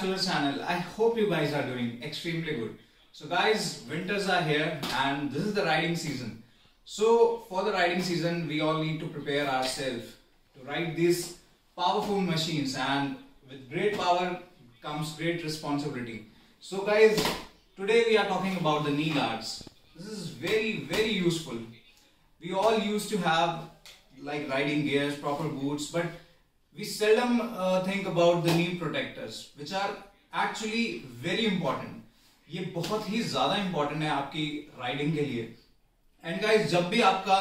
to channel. I hope you guys are doing extremely good. So guys, winters are here and this is the riding season. So for the riding season, we all need to prepare ourselves to ride these powerful machines and with great power comes great responsibility. So guys, today we are talking about the knee guards. This is very very useful. We all used to have like riding gears, proper boots, but we seldom uh, think about the knee protectors, which are actually very important. ये बहुत ही ज़्यादा important है आपकी riding के लिए and guys जब भी आपका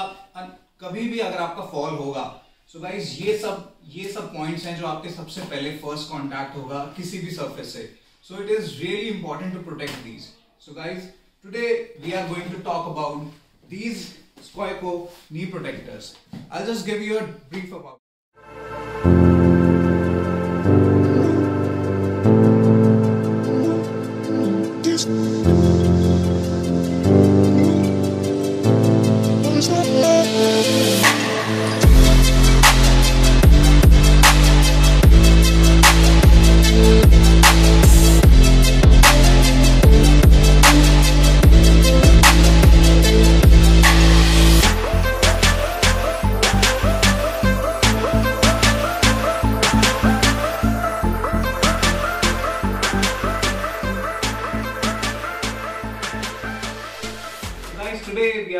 कभी भी अगर आपका फॉल होगा सो so गाइज़ ये सब ये सब पॉइंट्स हैं जो आपके सबसे पहले फ़र्स्ट कांटेक्ट होगा किसी भी सरफेस से so it is really important to protect these so guys today we are going to talk about these Squareco knee protectors. I'll just give you a brief about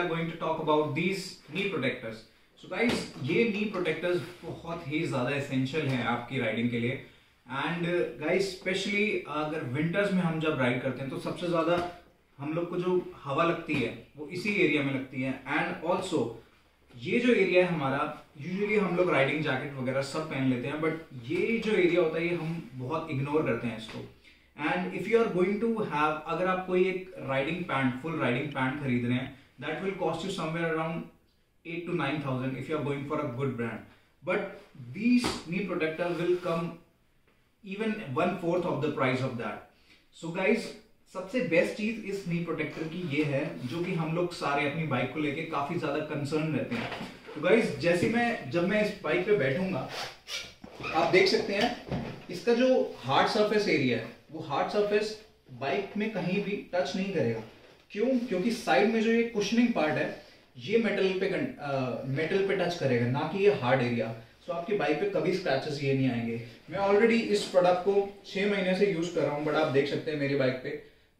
going to talk about these knee protectors. So guys, ये knee protectors बहुत ही ज़्यादा essential हैं आपकी riding के लिए। And guys specially अगर winters में हम जब राइड करते हैं तो सबसे ज़्यादा हम लोग को जो हवा लगती है वो इसी एरिया में लगती है। एंड ऑल्सो ये जो एरिया है हमारा यूजुअली हम लोग राइडिंग जैकेट वगैरह सब पहन लेते हैं बट ये जो एरिया होता है ये हम बहुत इग्नोर करते हैं इसको। And if you are going to have अगर आप कोई एक riding pant full riding pant खरीद रहे हैं that will cost you somewhere around 8 to 9000 if you are going for a good brand but these knee protector will come even one fourth of the price of that so guys सबसे best चीज़ इस knee protector की ये है जो कि हम लोग सारे अपनी बाइक को लेके काफ़ी ज़्यादा कंसर्न रहते हैं तो गाइज़ जैसे मैं जब मैं इस बाइक पे बैठूँगा आप देख सकते हैं इसका जो हार्ड सरफेस एरिया है वो हार्ड सरफेस बाइक में कहीं भी टच नहीं करेगा क्यों? क्योंकि साइड में जो ये कुशनिंग पार्ट है ये मेटल पे आ, मेटल पे टच करेगा ना कि ये हार्ड एरिया सो आपकी बाइक पे कभी स्क्रैचेस ये नहीं आएँगे. मैं ऑलरेडी इस प्रोडक्ट को छह महीने से यूज़ कर रहा हूँ बट आप देख सकते हैं मेरी बाइक पे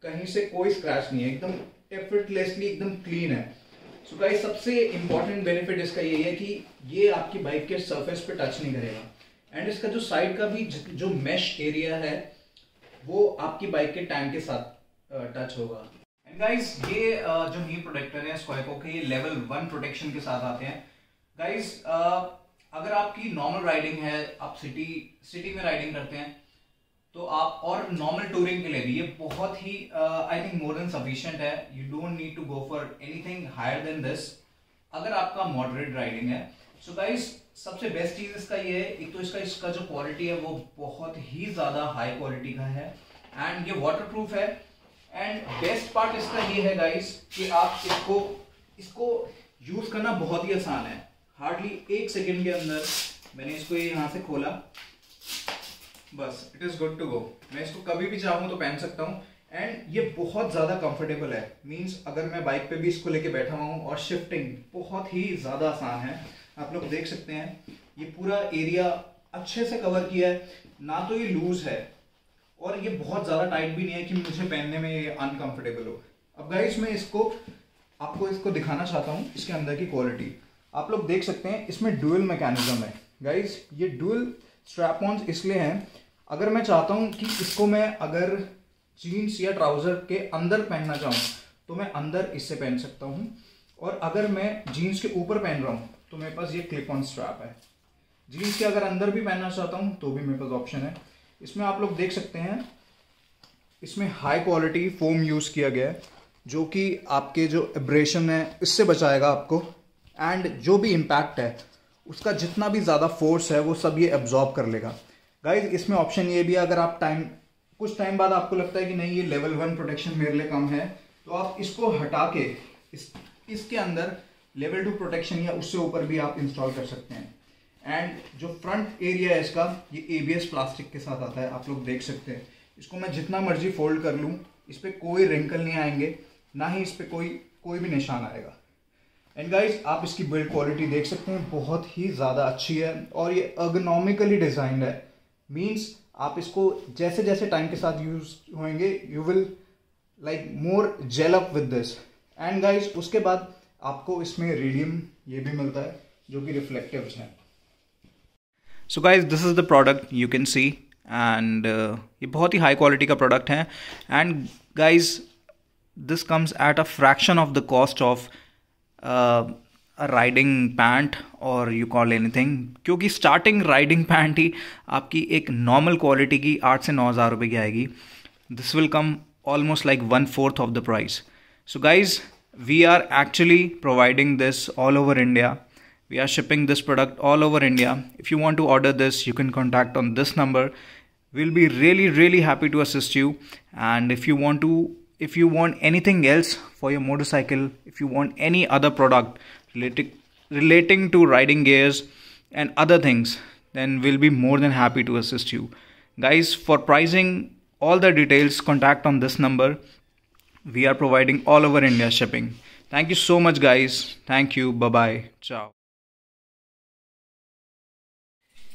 कहीं से कोई स्क्रैच नहीं है. एकदम एफर्टलेसली एकदम क्लीन है. सो so गाइस सबसे इंपॉर्टेंट बेनिफिट इसका ये है कि ये आपकी बाइक के सरफेस पे टच नहीं करेगा. एंड इसका जो साइड का भी जो मेश एरिया है वो आपकी बाइक के टैंक के साथ टच होगा. गाइस ये जो नी प्रोटेक्टर है स्क्वाइको के, ये लेवल वन प्रोटेक्शन के साथ आते हैं। गाइस अगर आपकी नॉर्मल राइडिंग है, आप सिटी सिटी में राइडिंग करते हैं तो आप और नॉर्मल टूरिंग के लिए भी, ये बहुत ही I think more than sufficient है। You don't need to go for anything higher than this अगर आपका मॉडरेट राइडिंग है सो so गाइस सबसे बेस्ट चीज़ इसका ये है, एक तो इसका इसका जो क्वालिटी है, वो बहुत ही ज़्यादा हाई क्वालिटी का है। एंड ये वाटर है। एंड बेस्ट पार्ट इसका ये है गाइस कि आप इसको इसको यूज़ करना बहुत ही आसान है। हार्डली एक सेकेंड के अंदर मैंने इसको ये यहाँ से खोला। बस it is good to go मैं इसको कभी भी चाहूँ तो पहन सकता हूँ। एंड ये बहुत ज़्यादा कंफर्टेबल है। मीन्स अगर मैं बाइक पे भी इसको लेके बैठा हुआ हूँ और शिफ्टिंग बहुत ही ज़्यादा आसान है। आप लोग देख सकते हैं, ये पूरा एरिया अच्छे से कवर किया है। ना तो ये लूज है। और ये बहुत ज़्यादा टाइट भी नहीं है कि मुझे पहनने में अनकंफर्टेबल हो। अब गाइस मैं इसको, आपको इसको दिखाना चाहता हूँ, इसके अंदर की क्वालिटी आप लोग देख सकते हैं, इसमें डुअल मैकेनिज्म है। गाइस ये डुअल स्ट्रैप ऑन इसलिए हैं, अगर मैं चाहता हूँ कि इसको मैं अगर जीन्स या ट्राउज़र के अंदर पहनना चाहूँ तो मैं अंदर इससे पहन सकता हूँ। और अगर मैं जीन्स के ऊपर पहन रहा हूँ तो मेरे पास ये क्लिप ऑन स्ट्रैप है। जीन्स के अगर अंदर भी पहनना चाहता हूँ तो भी मेरे पास ऑप्शन है। इसमें आप लोग देख सकते हैं, इसमें हाई क्वालिटी फोम यूज़ किया गया है, जो कि आपके जो एब्रेशन है, इससे बचाएगा आपको। एंड जो भी इम्पैक्ट है, उसका जितना भी ज़्यादा फोर्स है, वो सब ये एब्जॉर्ब कर लेगा। गाइज़ इसमें ऑप्शन ये भी है, अगर आप टाइम कुछ टाइम बाद आपको लगता है कि नहीं, ये लेवल वन प्रोटेक्शन मेरे लिए कम है तो आप इसको हटा के, इस, इसके अंदर लेवल टू प्रोटेक्शन या उससे ऊपर भी आप इंस्टॉल कर सकते हैं। एंड जो फ्रंट एरिया है इसका, ये एबीएस प्लास्टिक के साथ आता है, आप लोग देख सकते हैं। इसको मैं जितना मर्ज़ी फोल्ड कर लूँ, इस पर कोई रिंकल नहीं आएँगे, ना ही इस पर कोई कोई भी निशान आएगा। एंड गाइज़ आप इसकी बिल्ड क्वालिटी देख सकते हैं, बहुत ही ज़्यादा अच्छी है, और ये अर्गोनॉमिकली डिज़ाइंड है। मीन्स आप इसको जैसे जैसे टाइम के साथ यूज़ होंगे you will like more gel up with this and guys उसके बाद आपको इसमें रेडियम ये भी मिलता है, जो कि रिफ्लेक्टिव है। So guys this is the product you can see and ये बहुत ही हाई क्वालिटी का प्रोडक्ट है. And guys this comes at a fraction of the cost of riding pant और यू कॉल एनीथिंग क्योंकि स्टार्टिंग राइडिंग पैंट ही आपकी एक नॉर्मल क्वालिटी की आठ से नौ हज़ार रुपये की आएगी. This will come almost like one fourth of the price so guys we are actually providing this all over India we are shipping this product all over india. If you want to order this you can contact on this number. We'll be really really happy to assist you. And if you want to if you want anything else for your motorcycle if you want any other product related relating to riding gears and other things then we'll be more than happy to assist you. Guys for pricing all the details contact on this number. We are providing all over india shipping. Thank you so much guys. Thank you. Bye bye ciao